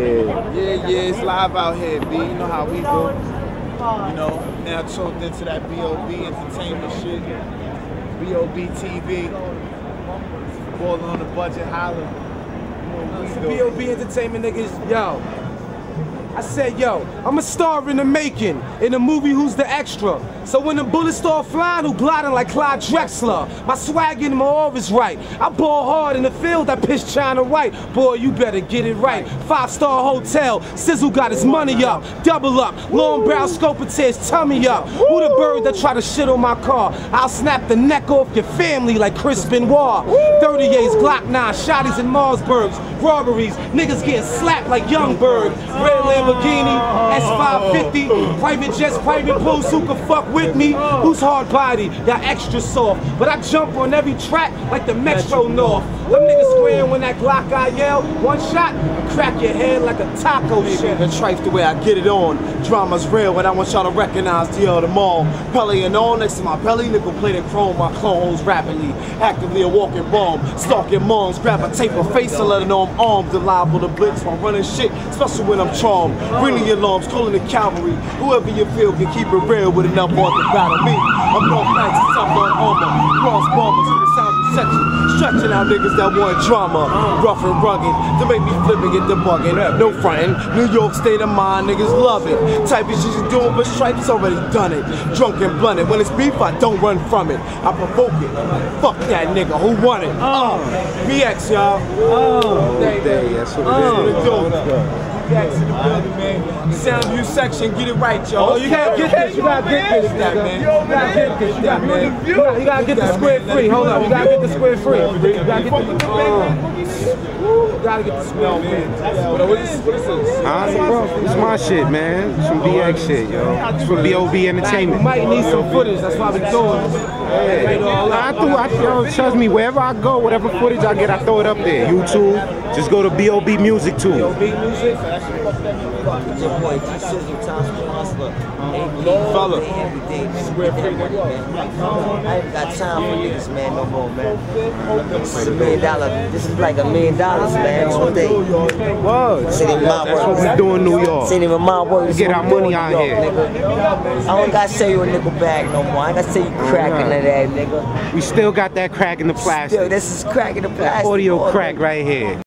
Yeah, yeah, it's live out here, B. You know how we go. You know, now tuned into that B.O.B. entertainment shit. B.O.B. TV. Balling on the budget, holler. You know. B.O.B. Entertainment niggas, yo. I said, yo, I'm a star in the making, in the movie Who's the Extra. So when the bullets start flying, who gliding like Clyde Drexler? My swag in my aura's right. I ball hard in the field, I pitch China right. Boy, you better get it right. Five star hotel, Sizzle got his money up. Double up, long barrel scope and tears tummy up. Who the bird that try to shit on my car? I'll snap the neck off your family like Chris Benoit. 38s, Glock 9, shotties and Mossbergs, robberies, niggas getting slapped like Youngberg. Red Lamborghini, S550, private jets, private pools, who can fuck with me? Who's hard body? Y'all extra soft. But I jump on every track like the Metro North. Them niggas squaring when that Glock I yell, one shot, and crack your head like a taco shell. And trife the way I get it on. Drama's real, and I want y'all to recognize the other all. Pelly and all next to my belly, nickel plated chrome, my clones rapidly. Actively a walking bomb. Stalking moms, grab a tape of face and let it know I'm armed and liable to blitz while running shit, especially when I'm charmed. Ringing alarms, calling the cavalry. Whoever you feel can keep it real with enough on to battle me. I'm North Knights and South on armor. Cross bombers in the sound section. Stretching out niggas that want drama. Rough and rugged. To make me flip and get the bugging. No frontin'. New York state of mind, niggas love it. Type of shit you doing, but Stripes already done it. Drunk and blunted. When it's beef, I don't run from it. I provoke it. Fuck that nigga. Who won it? Uh, BX, y'all. Oh, day, That's what it it is. Soundview section, get it right, y'all. Oh, you gotta get this, you gotta get this, that, man. You gotta get this, you gotta, man. You gotta, you gotta get the square free. Hold up, you gotta get the square free. You gotta get the, you gotta get the square free. What is this? Huh? It's my shit, man. It's from BX shit, yo. It's from BOB We Entertainment. might need some footage, that's why we doing this. Hey, I threw, I, yo, trust me, wherever I go, whatever footage I get, I throw it up there. YouTube, just go to BOB Music too. Beat music. Boy G Sizzle, Tom Square Hustler. Fella. Every day, that money, man. I ain't got time for niggas, man, no more, man. This is a million dollar. This is like a million dollars, man. It's one day. Word. City in my That's what we do in New York. City in my world. Get our money out here. Nigga. I don't gotta sell you a nickel bag no more. I ain't gotta sell you crack in that, nigga. We still got that crack in the Still, plastic. this is crack in the plastic. Audio boy. crack right here.